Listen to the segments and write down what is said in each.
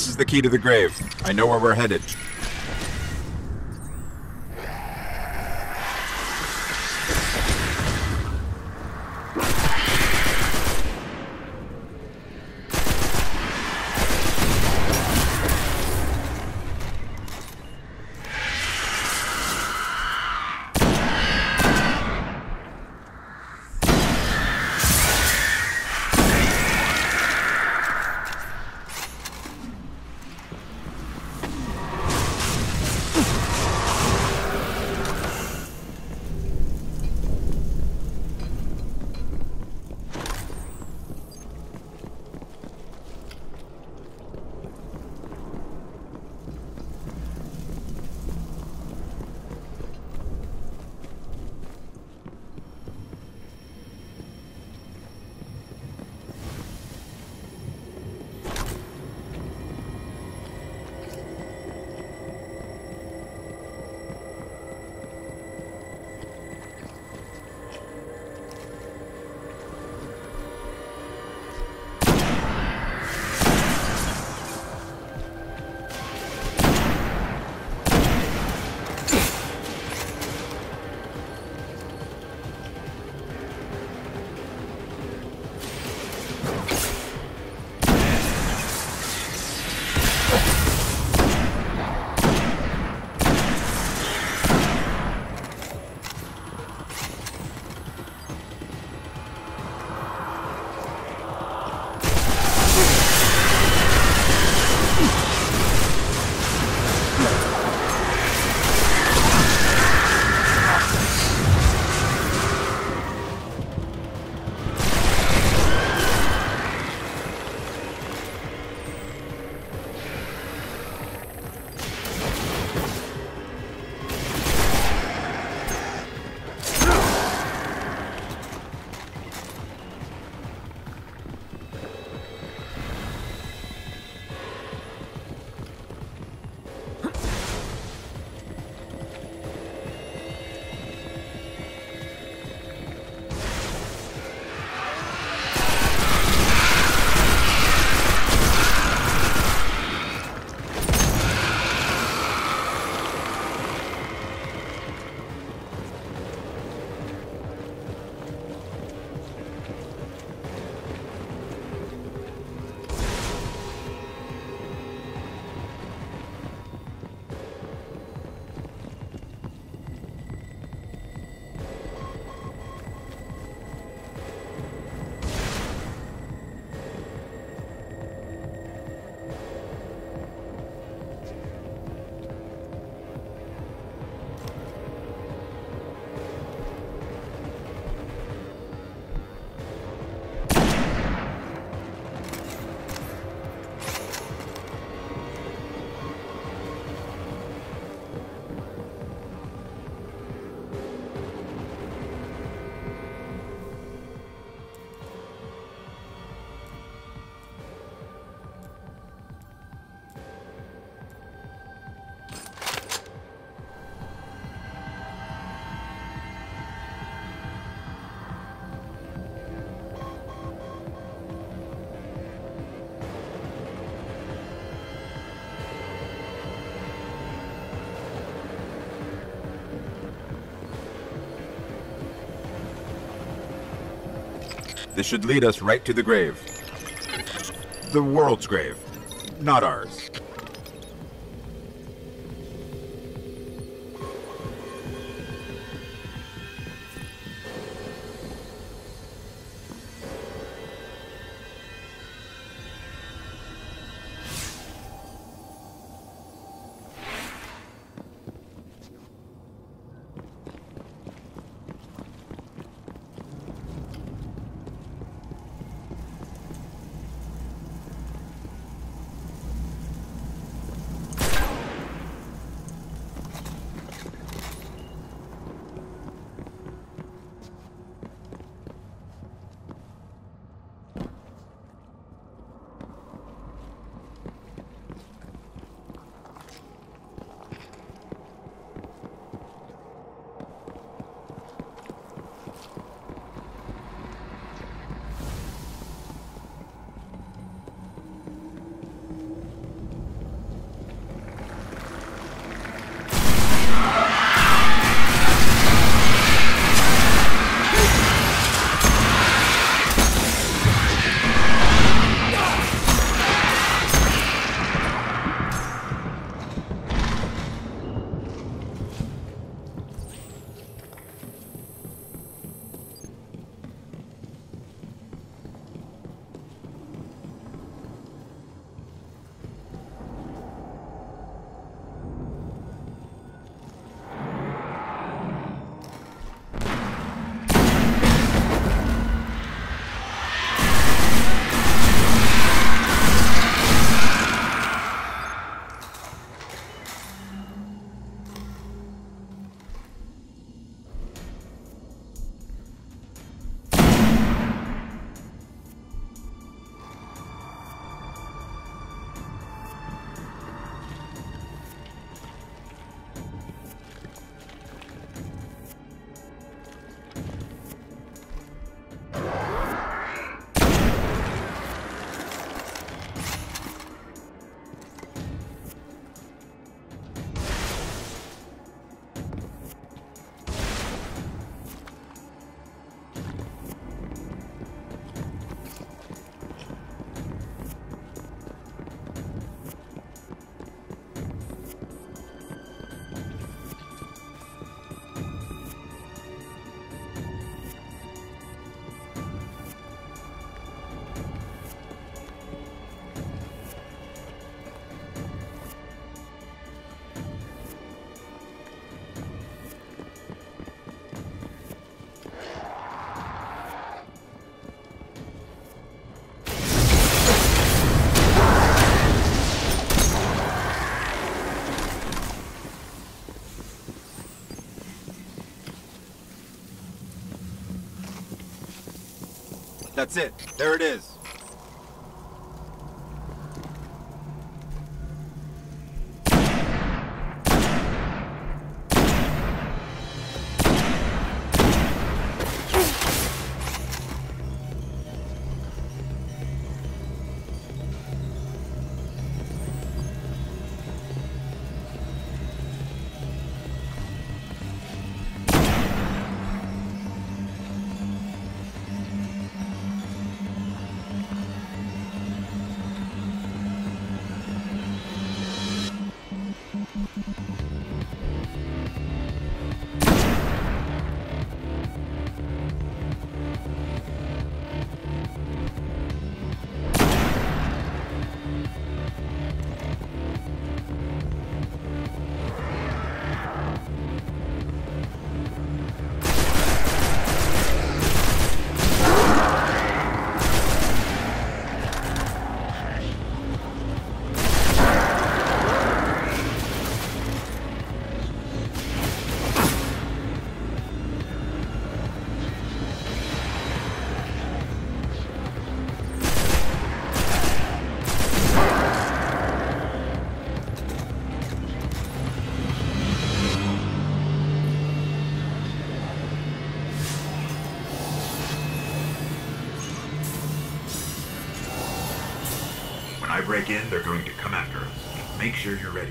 This is the key to the grave. I know where we're headed. This should lead us right to the grave. The world's grave, not ours. That's it. There it is. When I break in, they're going to come after us. Make sure you're ready.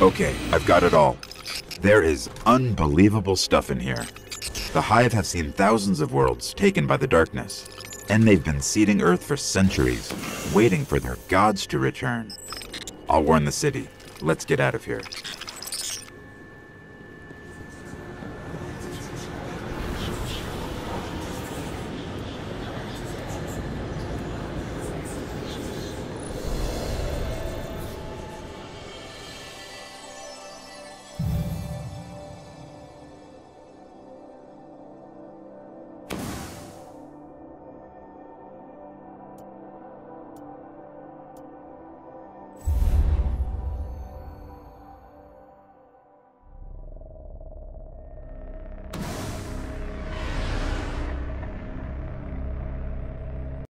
Okay, I've got it all. There is unbelievable stuff in here. The Hive have seen thousands of worlds taken by the darkness, and they've been seeding Earth for centuries, waiting for their gods to return. I'll warn the city. Let's get out of here.